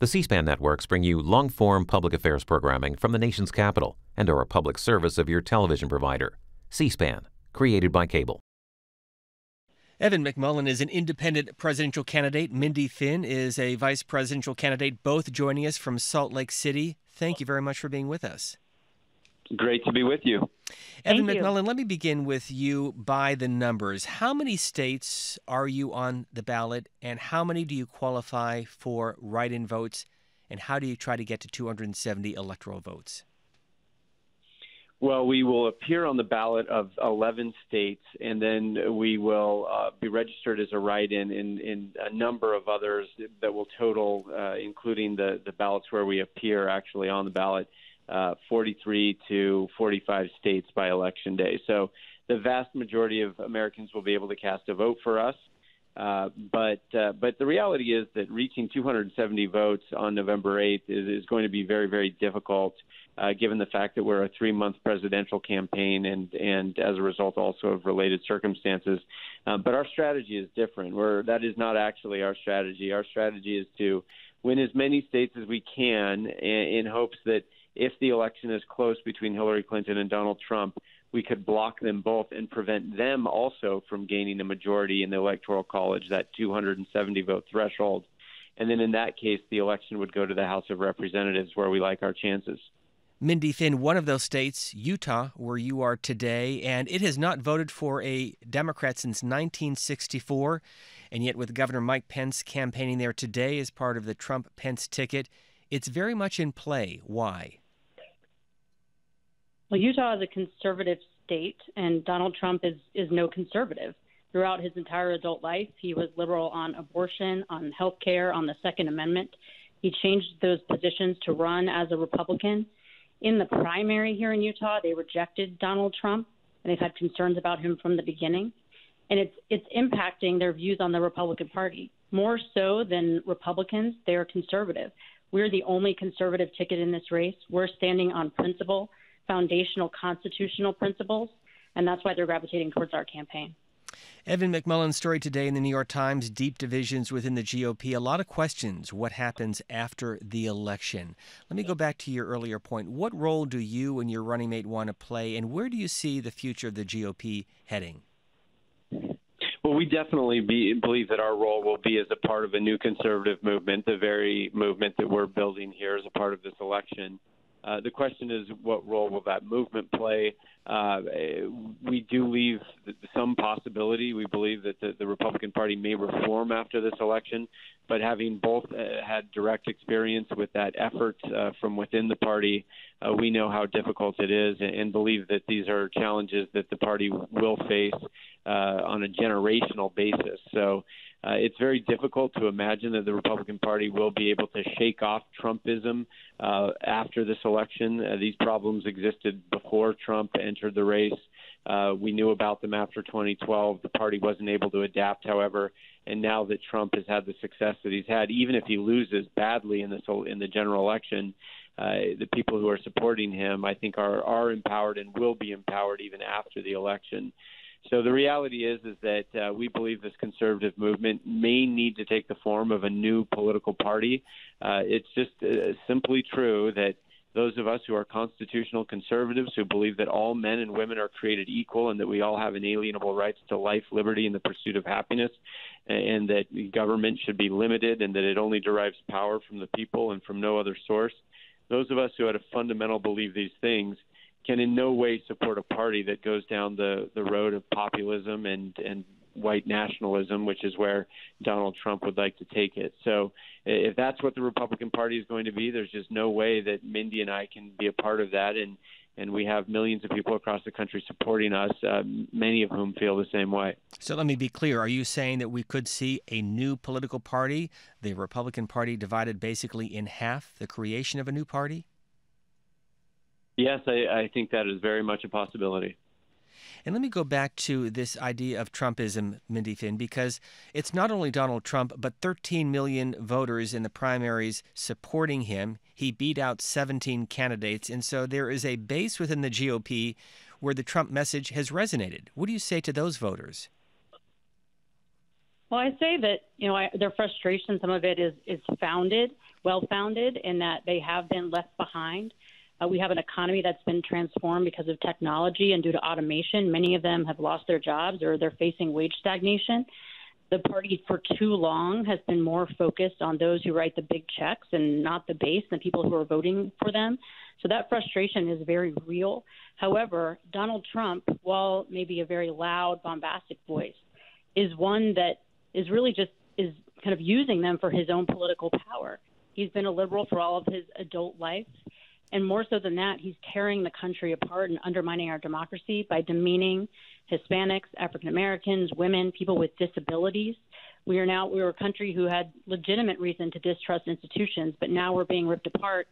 The C SPAN networks bring you long form public affairs programming from the nation's capital and are a public service of your television provider. C SPAN, created by cable. Evan McMullin is an independent presidential candidate. Mindy Finn is a vice presidential candidate, both joining us from Salt Lake City. Thank you very much for being with us. Great to be with you. Evan Thank you. Let me begin with you by the numbers. How many states are you on the ballot, and how many do you qualify for write in votes, and how do you try to get to 270 electoral votes? Well, we will appear on the ballot of 11 states, and then we will uh, be registered as a write-in in, in a number of others that will total, uh, including the, the ballots where we appear actually on the ballot, uh, 43 to 45 states by election day. So the vast majority of Americans will be able to cast a vote for us. Uh, but uh, but the reality is that reaching 270 votes on November 8th is, is going to be very very difficult, uh, given the fact that we're a three-month presidential campaign and and as a result also of related circumstances. Uh, but our strategy is different. We're, that is not actually our strategy. Our strategy is to win as many states as we can in, in hopes that if the election is close between Hillary Clinton and Donald Trump, we could block them both and prevent them also from gaining a majority in the Electoral College, that 270 vote threshold. And then in that case, the election would go to the House of Representatives, where we like our chances. Mindy Finn, one of those states, Utah, where you are today, and it has not voted for a Democrat since 1964. And yet, with Governor Mike Pence campaigning there today as part of the Trump Pence ticket, it's very much in play. Why? Well, Utah is a conservative state, and Donald Trump is, is no conservative. Throughout his entire adult life, he was liberal on abortion, on health care, on the Second Amendment. He changed those positions to run as a Republican. In the primary here in Utah, they rejected Donald Trump, and they've had concerns about him from the beginning. And it's it's impacting their views on the Republican Party more so than Republicans. They're conservative. We're the only conservative ticket in this race. We're standing on principle foundational constitutional principles, and that's why they're gravitating towards our campaign. Evan McMullin's story today in the New York Times deep divisions within the GOP. A lot of questions. What happens after the election? Let me go back to your earlier point. What role do you and your running mate want to play, and where do you see the future of the GOP heading? Well, we definitely be, believe that our role will be as a part of a new conservative movement, the very movement that we're building here as a part of this election. Uh, the question is, what role will that movement play? Uh, we do leave some possibility. We believe that the, the, Republican Party may reform after this election, but having both uh, had direct experience with that effort uh, from within the party, uh, we know how difficult it is and, and, believe that these are challenges that the party will face uh, on a generational basis. So uh, it's very difficult to imagine that the Republican Party will be able to shake off Trumpism uh, after this election. These problems existed before Trump entered the race. We knew about them after 2012. The party wasn't able to adapt, however, and now that Trump has had the success that he's had, even if he loses badly in this in the general election, uh, the people who are supporting him, I think, are are empowered and will be empowered even after the election. So the reality is is that uh, we believe this conservative movement may need to take the form of a new political party. Uh, it's just uh, simply true that those of us who are constitutional conservatives who believe that all men and women are created equal and that we all have inalienable rights to life, liberty, and the pursuit of happiness, and that government should be limited and that it only derives power from the people and from no other source. Those of us who at a fundamental believe these things can in no way support a party that goes down the, the road of populism and, and white nationalism, which is where Donald Trump would like to take it. So, if that's what the Republican Party is going to be, there's just no way that Mindy and I can be a part of that. And and we have millions of people across the country supporting us, uh, many of whom feel the same way. So let me be clear: Are you saying that we could see a new political party, the Republican Party divided basically in half, the creation of a new party? Yes, I, I think that is very much a possibility. And let me go back to this idea of Trumpism, Mindy Finn, because it's not only Donald Trump, but 13 million voters in the primaries supporting him. He beat out 17 candidates. And so there is a base within the GOP where the Trump message has resonated. What do you say to those voters? Well, I say that you know I, their frustration, some of it is is founded. well founded in that they have been left behind. Uh, we have an economy that's been transformed because of technology and due to automation. Many of them have lost their jobs or they're facing wage stagnation. The party for too long has been more focused on those who write the big checks and not the base, the people who are voting for them. So that frustration is very real. However, Donald Trump, while maybe a very loud, bombastic voice, is one that is really just is kind of using them for his own political power. He's been a liberal for all of his adult life. And more so than that, he's tearing the country apart and undermining our democracy by demeaning Hispanics, African Americans, women, people with disabilities. We are now we were a country who had legitimate reason to distrust institutions, but now we're being ripped apart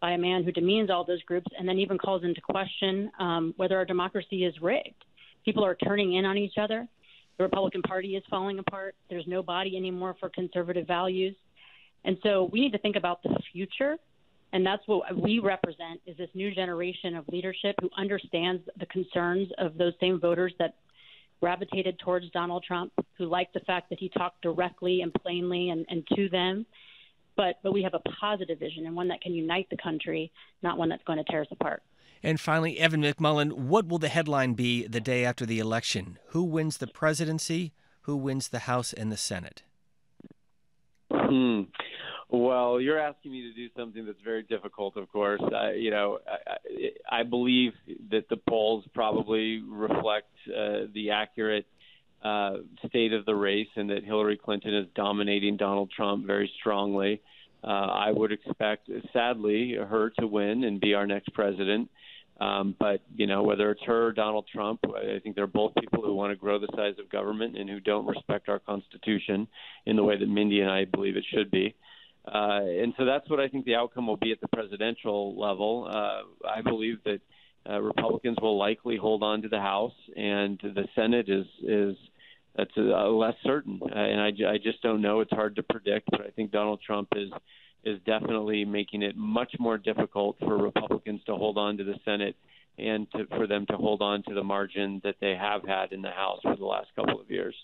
by a man who demeans all those groups and then even calls into question um, whether our democracy is rigged. People are turning in on each other. The Republican Party is falling apart. There's no body anymore for conservative values. And so we need to think about the future. And that's what we represent is this new generation of leadership who understands the concerns of those same voters that gravitated towards Donald Trump, who liked the fact that he talked directly and plainly and, and to them but but we have a positive vision and one that can unite the country, not one that's going to tear us apart. And finally, Evan McMullin, what will the headline be the day after the election? Who wins the presidency? Who wins the House and the Senate? Hmm. Well, you're asking me to do something that's very difficult, of course. I, you know, I, I believe that the polls probably reflect uh, the accurate uh, state of the race and that Hillary Clinton is dominating Donald Trump very strongly. Uh, I would expect, sadly, her to win and be our next president. Um, but you know, whether it's her or Donald Trump, I think they're both people who want to grow the size of government and who don't respect our Constitution in the way that Mindy and I believe it should be. And so that's what I think the outcome will be at the presidential level. Uh, I believe that uh, Republicans will likely hold on to the House, and the Senate is is that's uh, less certain, uh, and I, I just don't know. It's hard to predict, but I think Donald Trump is is definitely making it much more difficult for Republicans to hold on to the Senate and to, for them to hold on to the margin that they have had in the House for the last couple of years.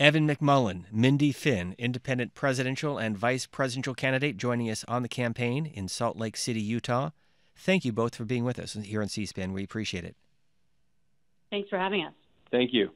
Evan McMullin, Mindy Finn, independent presidential and vice presidential candidate, joining us on the campaign in Salt Lake City, Utah. Thank you both for being with us here on C SPAN. We appreciate it. Thanks for having us. Thank you.